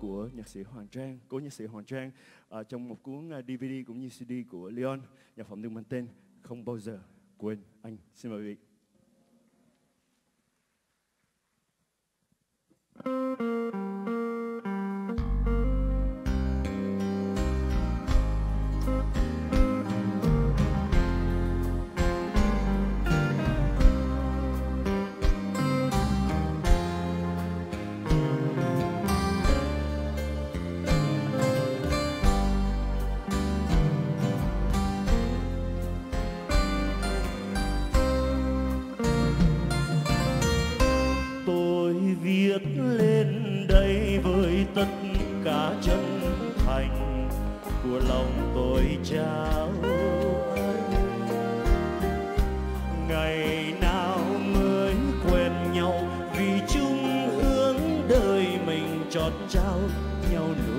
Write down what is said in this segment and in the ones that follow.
của nhạc sĩ Hoàng Trang, cố nhạc sĩ Hoàng Trang à, trong một cuốn à, DVD cũng như CD của Leon, nhạc phẩm được mang tên Không bao giờ quên anh. Xin mời quý vị. Thành của lòng tôi trao anh ngày nào mới quen nhau vì chung hướng đời mình chót trao nhau nụ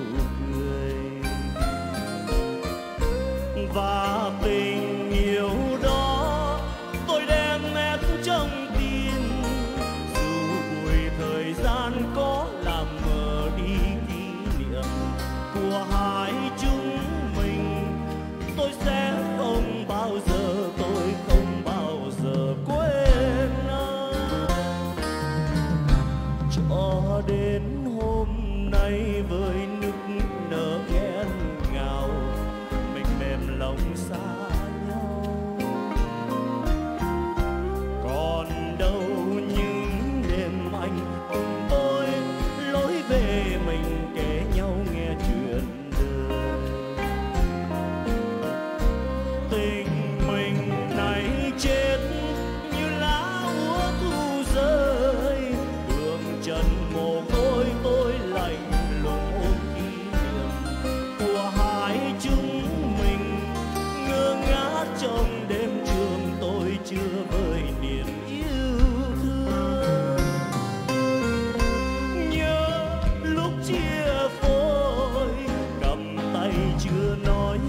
chưa nói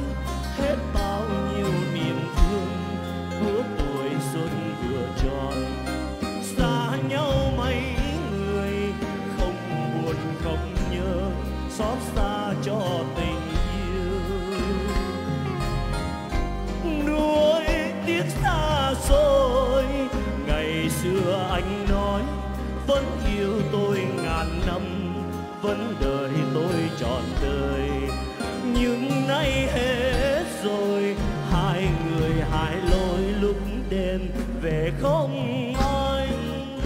hết bao nhiêu niềm thương của tuổi xuân vừa tròn. Xa nhau mấy người không buồn không nhớ, xót xa cho tình yêu. Nuối tiếc xa xôi, ngày xưa anh nói, vẫn yêu tôi ngàn năm, vẫn đợi tôi trọn đời nhưng nay hết rồi, hai người hai lối lúc đêm về không anh.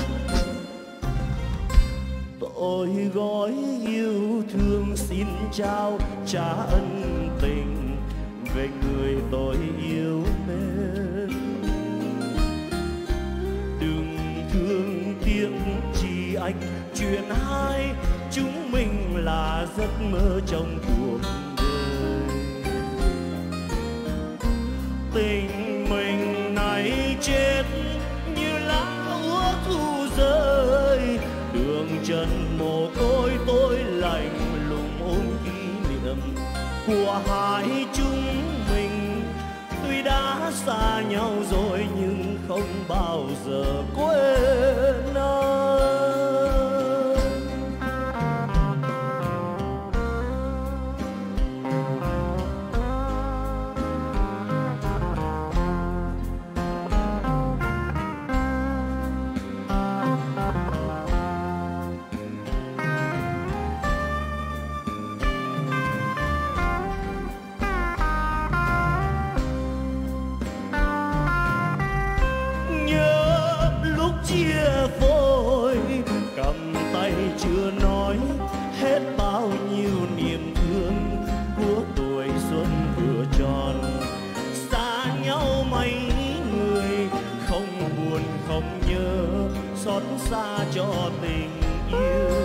Tôi gói yêu thương xin trao trả ân tình về người tôi yêu mến. Đừng thương tiếc chi anh, chuyện hai chúng mình là giấc mơ trong cuộc tình mình này chết. Như lá úa thu rơi, đường chân mồ côi tôi lạnh lùng ôm kỷ niệm của hai chúng mình. Tuy đã xa nhau rồi nhưng không bao giờ quên. Cầm chưa nói hết bao nhiêu niềm thương của tuổi xuân vừa tròn. Xa nhau mấy người không buồn không nhớ xót xa cho tình yêu.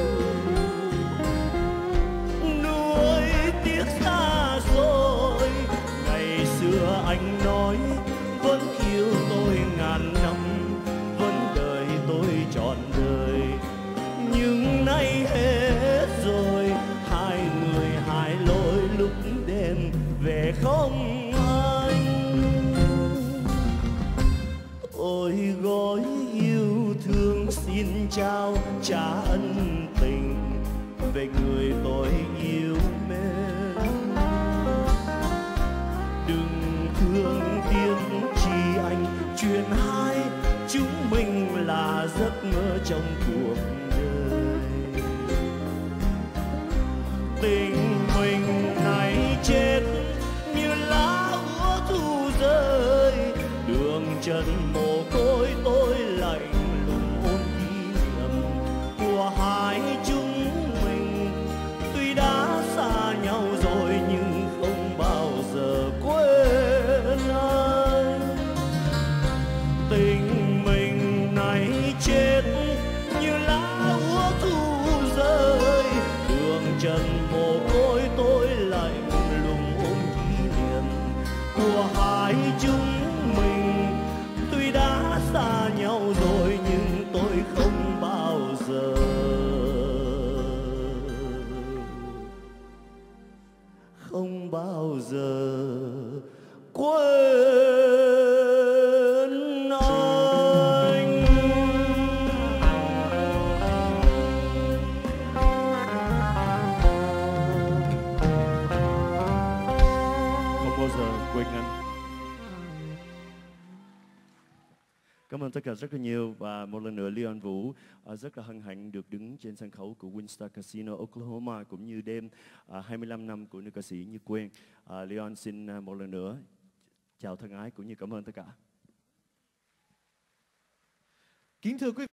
Giấc mơ trong cuộc đời. Tình mình này chết, như lá úa thu rơi, đường trần một tôi không Cảm ơn tất cả rất là nhiều và một lần nữa, Leon Vũ à, rất là hân hạnh được đứng trên sân khấu của Winstar Casino, Oklahoma, cũng như đêm à, 25 năm của nữ ca sĩ Như Quyên. À, Leon xin một lần nữa chào thân ái cũng như cảm ơn tất cả. Kính thưa quý